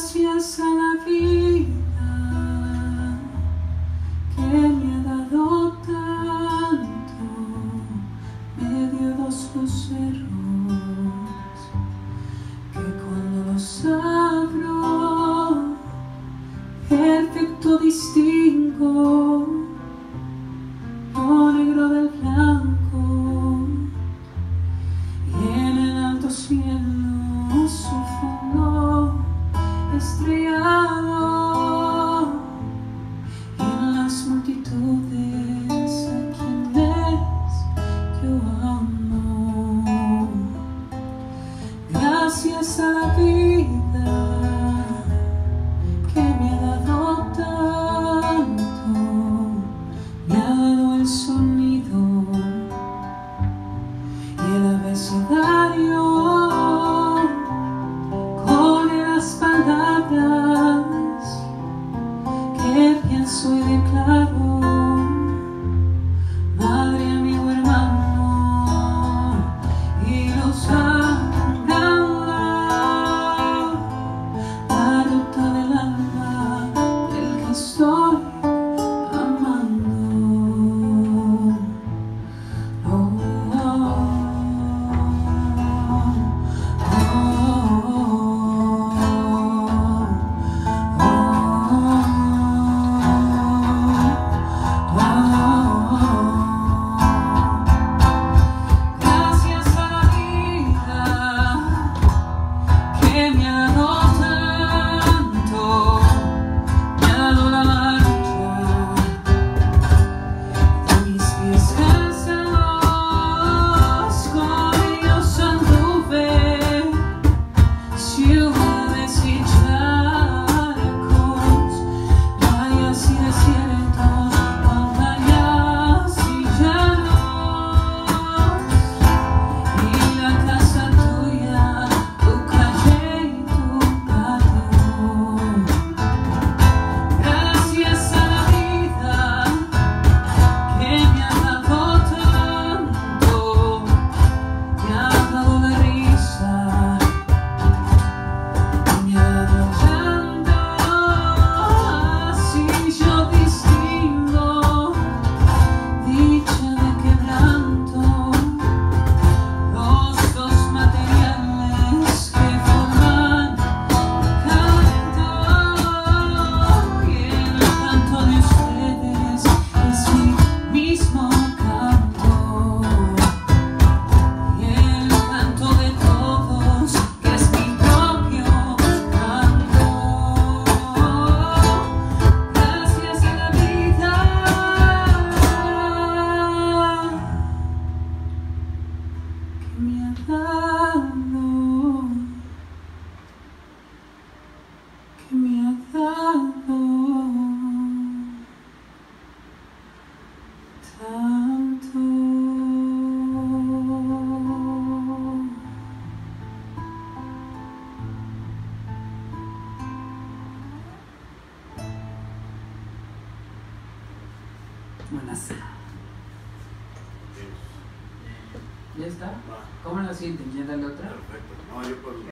gracias a la vida que me ha dado tanto, me dio dos luceros que cuando los abro, perfecto distingo. maestría. palabras que pienso y declaro. ¿Ya está? ¿Cómo lo sienten? ¿Ya dale otra? Perfecto. No, yo por